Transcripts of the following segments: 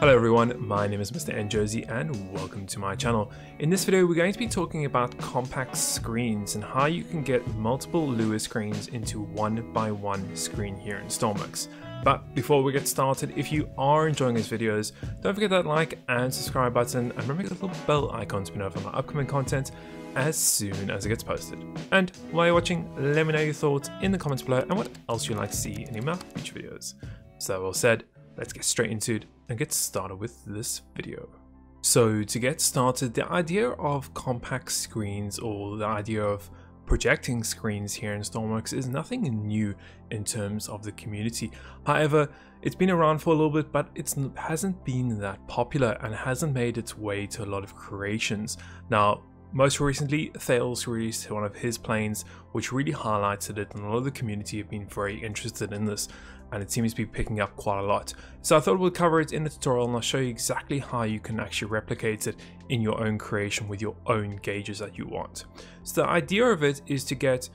Hello everyone, my name is Mr. NJersey and welcome to my channel. In this video we're going to be talking about compact screens and how you can get multiple Lua screens into one by one screen here in Stormworks. But before we get started, if you are enjoying these videos, don't forget that like and subscribe button and remember the little bell icon to be notified of my upcoming content as soon as it gets posted. And while you're watching, let me know your thoughts in the comments below and what else you'd like to see in my future videos. So that all said, let's get straight into it and get started with this video. So to get started, the idea of compact screens or the idea of projecting screens here in Stormworks is nothing new in terms of the community. However, it's been around for a little bit, but it hasn't been that popular and hasn't made its way to a lot of creations. Now, most recently, Thales released one of his planes, which really highlighted it, and a lot of the community have been very interested in this and it seems to be picking up quite a lot. So I thought we'll cover it in the tutorial and I'll show you exactly how you can actually replicate it in your own creation with your own gauges that you want. So the idea of it is to get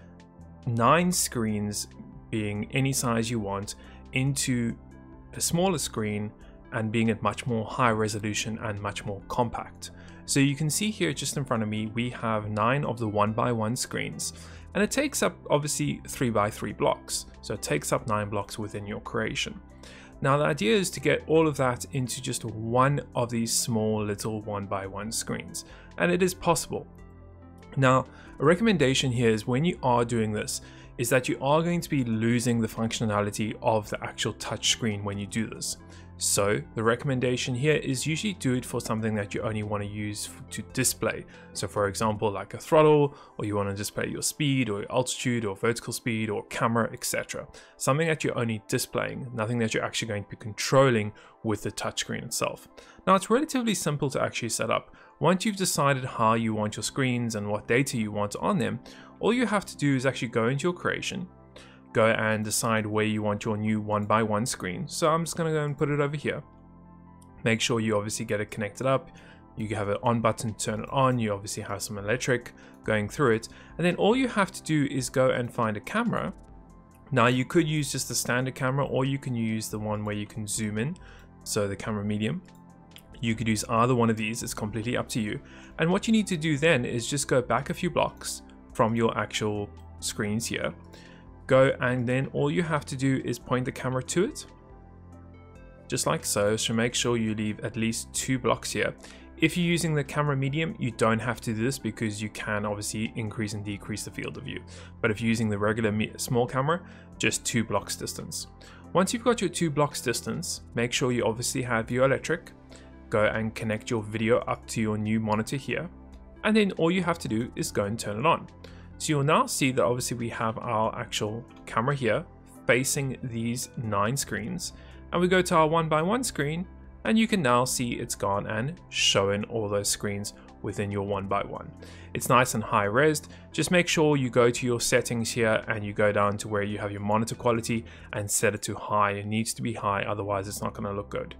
nine screens being any size you want into a smaller screen and being at much more high resolution and much more compact. So you can see here just in front of me, we have nine of the one by one screens and it takes up obviously three by three blocks. So it takes up nine blocks within your creation. Now the idea is to get all of that into just one of these small little one by one screens and it is possible. Now a recommendation here is when you are doing this is that you are going to be losing the functionality of the actual touch screen when you do this. So the recommendation here is usually do it for something that you only want to use to display. So for example, like a throttle, or you want to display your speed or your altitude or vertical speed or camera, etc. Something that you're only displaying, nothing that you're actually going to be controlling with the touchscreen itself. Now it's relatively simple to actually set up. Once you've decided how you want your screens and what data you want on them, all you have to do is actually go into your creation, go and decide where you want your new one by one screen. So I'm just to go and put it over here. Make sure you obviously get it connected up. You have an on button, to turn it on. You obviously have some electric going through it. And then all you have to do is go and find a camera. Now you could use just the standard camera or you can use the one where you can zoom in. So the camera medium. You could use either one of these, it's completely up to you. And what you need to do then is just go back a few blocks from your actual screens here go and then all you have to do is point the camera to it. Just like so so make sure you leave at least two blocks here. If you're using the camera medium you don't have to do this because you can obviously increase and decrease the field of view. But if you're using the regular small camera just two blocks distance. Once you've got your two blocks distance make sure you obviously have your electric. Go and connect your video up to your new monitor here. And then all you have to do is go and turn it on so you'll now see that obviously we have our actual camera here facing these nine screens. And we go to our one by one screen and you can now see it's gone and showing all those screens within your one by one. It's nice and high res. Just make sure you go to your settings here and you go down to where you have your monitor quality and set it to high. It needs to be high, otherwise it's not going to look good.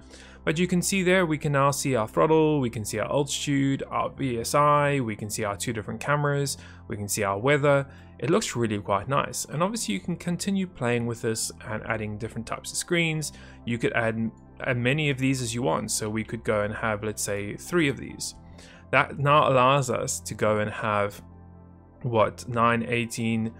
But you can see there, we can now see our throttle, we can see our altitude, our VSI, we can see our two different cameras, we can see our weather. It looks really quite nice. And obviously you can continue playing with this and adding different types of screens. You could add as many of these as you want. So we could go and have, let's say, three of these. That now allows us to go and have what 9, 18,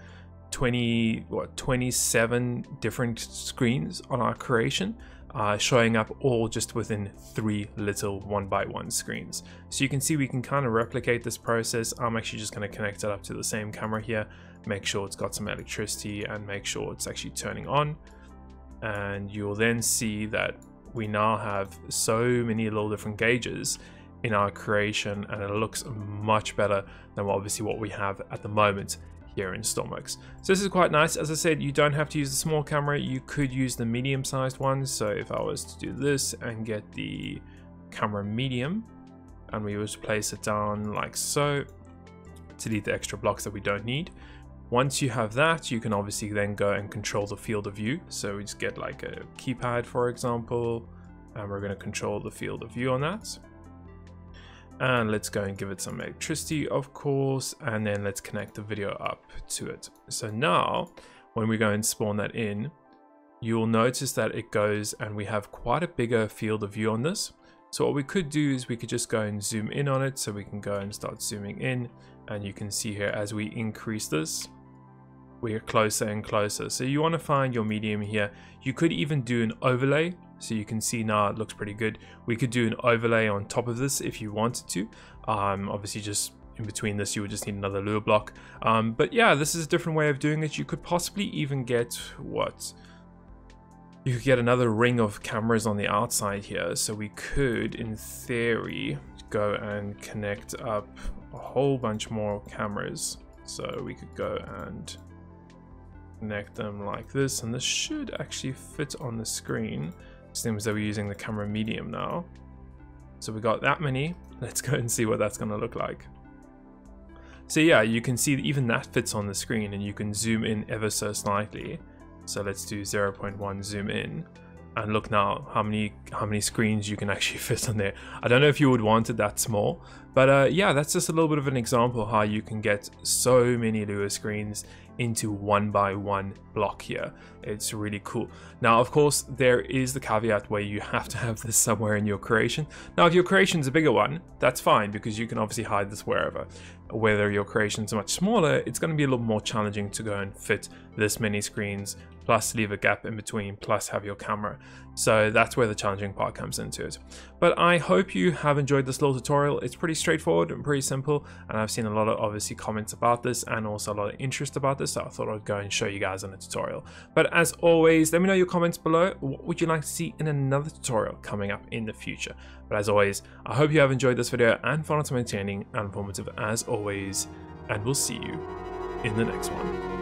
20, what 27 different screens on our creation. Uh, showing up all just within three little one by one screens. So you can see we can kind of replicate this process. I'm actually just going to connect it up to the same camera here, make sure it's got some electricity and make sure it's actually turning on. And you'll then see that we now have so many little different gauges in our creation and it looks much better than obviously what we have at the moment here in Stormworks. So this is quite nice. As I said, you don't have to use the small camera. You could use the medium sized one. So if I was to do this and get the camera medium and we was place it down like so, to delete the extra blocks that we don't need. Once you have that, you can obviously then go and control the field of view. So we just get like a keypad, for example, and we're going to control the field of view on that. And let's go and give it some electricity, of course, and then let's connect the video up to it. So now, when we go and spawn that in, you'll notice that it goes and we have quite a bigger field of view on this. So what we could do is we could just go and zoom in on it. So we can go and start zooming in and you can see here as we increase this, we get closer and closer. So you want to find your medium here. You could even do an overlay. So you can see now it looks pretty good. We could do an overlay on top of this if you wanted to. Um, obviously just in between this you would just need another Lua block. Um, but yeah, this is a different way of doing it. You could possibly even get what? You could get another ring of cameras on the outside here. So we could, in theory, go and connect up a whole bunch more cameras. So we could go and connect them like this and this should actually fit on the screen. Seems that we're using the camera medium now. So we got that many. Let's go and see what that's going to look like. So yeah, you can see that even that fits on the screen and you can zoom in ever so slightly. So let's do 0.1 zoom in and look now how many how many screens you can actually fit on there. I don't know if you would want it that small, but uh, yeah, that's just a little bit of an example how you can get so many Lua screens into one by one block here. It's really cool. Now, of course, there is the caveat where you have to have this somewhere in your creation. Now, if your creation is a bigger one, that's fine because you can obviously hide this wherever. Whether your creation is much smaller, it's going to be a little more challenging to go and fit this many screens plus leave a gap in between, plus have your camera. So that's where the challenging part comes into it. But I hope you have enjoyed this little tutorial. It's pretty straightforward and pretty simple, and I've seen a lot of obviously comments about this and also a lot of interest about this, so I thought I'd go and show you guys in a tutorial. But as always, let me know your comments below. What would you like to see in another tutorial coming up in the future? But as always, I hope you have enjoyed this video and found it entertaining and informative as always, and we'll see you in the next one.